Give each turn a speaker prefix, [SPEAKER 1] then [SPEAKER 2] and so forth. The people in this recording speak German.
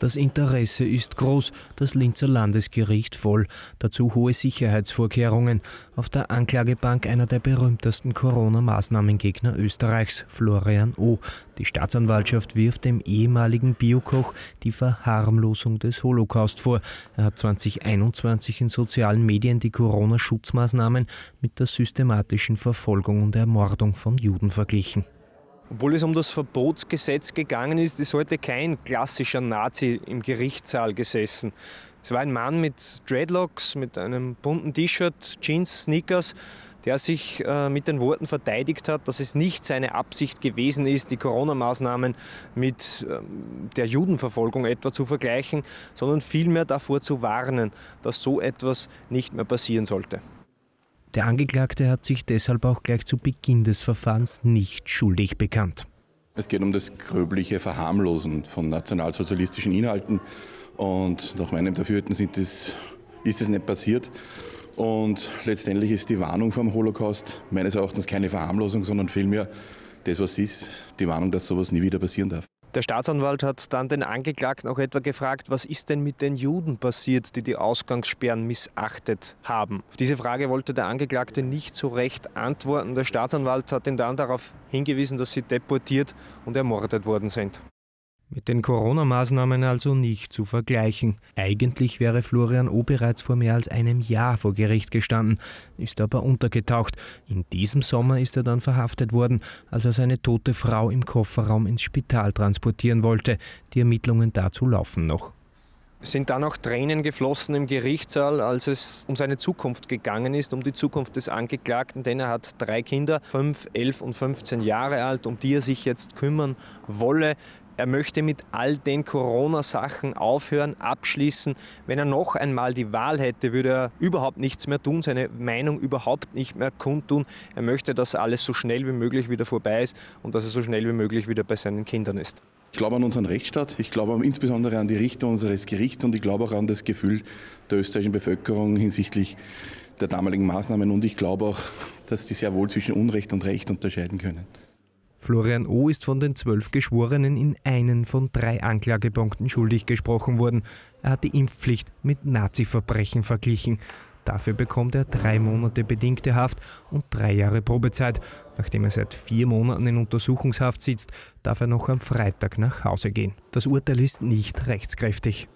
[SPEAKER 1] Das Interesse ist groß, das Linzer Landesgericht voll. Dazu hohe Sicherheitsvorkehrungen. Auf der Anklagebank einer der berühmtesten Corona-Maßnahmengegner Österreichs, Florian O. Die Staatsanwaltschaft wirft dem ehemaligen Biokoch die Verharmlosung des Holocaust vor. Er hat 2021 in sozialen Medien die Corona-Schutzmaßnahmen mit der systematischen Verfolgung und Ermordung von Juden verglichen.
[SPEAKER 2] Obwohl es um das Verbotsgesetz gegangen ist, ist heute kein klassischer Nazi im Gerichtssaal gesessen. Es war ein Mann mit Dreadlocks, mit einem bunten T-Shirt, Jeans, Sneakers, der sich äh, mit den Worten verteidigt hat, dass es nicht seine Absicht gewesen ist, die Corona-Maßnahmen mit äh, der Judenverfolgung etwa zu vergleichen, sondern vielmehr davor zu warnen, dass so etwas nicht mehr passieren sollte.
[SPEAKER 1] Der Angeklagte hat sich deshalb auch gleich zu Beginn des Verfahrens nicht schuldig bekannt.
[SPEAKER 3] Es geht um das gröbliche Verharmlosen von nationalsozialistischen Inhalten und nach meinem Dafürhalten ist es nicht passiert. Und letztendlich ist die Warnung vom Holocaust meines Erachtens keine Verharmlosung, sondern vielmehr das, was ist, die Warnung, dass sowas nie wieder passieren darf.
[SPEAKER 2] Der Staatsanwalt hat dann den Angeklagten auch etwa gefragt, was ist denn mit den Juden passiert, die die Ausgangssperren missachtet haben. Auf diese Frage wollte der Angeklagte nicht so recht antworten. Der Staatsanwalt hat ihn dann darauf hingewiesen, dass sie deportiert und ermordet worden sind.
[SPEAKER 1] Mit den Corona-Maßnahmen also nicht zu vergleichen. Eigentlich wäre Florian O. bereits vor mehr als einem Jahr vor Gericht gestanden, ist aber untergetaucht. In diesem Sommer ist er dann verhaftet worden, als er seine tote Frau im Kofferraum ins Spital transportieren wollte. Die Ermittlungen dazu laufen noch.
[SPEAKER 2] Es sind dann auch Tränen geflossen im Gerichtssaal, als es um seine Zukunft gegangen ist, um die Zukunft des Angeklagten, denn er hat drei Kinder, fünf, elf und 15 Jahre alt, um die er sich jetzt kümmern wolle. Er möchte mit all den Corona-Sachen aufhören, abschließen. Wenn er noch einmal die Wahl hätte, würde er überhaupt nichts mehr tun, seine Meinung überhaupt nicht mehr kundtun. Er möchte, dass alles so schnell wie möglich wieder vorbei ist und dass er so schnell wie möglich wieder bei seinen Kindern ist.
[SPEAKER 3] Ich glaube an unseren Rechtsstaat, ich glaube insbesondere an die Richter unseres Gerichts und ich glaube auch an das Gefühl der österreichischen Bevölkerung hinsichtlich der damaligen Maßnahmen und ich glaube auch, dass die sehr wohl zwischen Unrecht und Recht unterscheiden können.
[SPEAKER 1] Florian O. ist von den zwölf Geschworenen in einen von drei Anklagepunkten schuldig gesprochen worden. Er hat die Impfpflicht mit Nazi-Verbrechen verglichen. Dafür bekommt er drei Monate bedingte Haft und drei Jahre Probezeit. Nachdem er seit vier Monaten in Untersuchungshaft sitzt, darf er noch am Freitag nach Hause gehen. Das Urteil ist nicht rechtskräftig.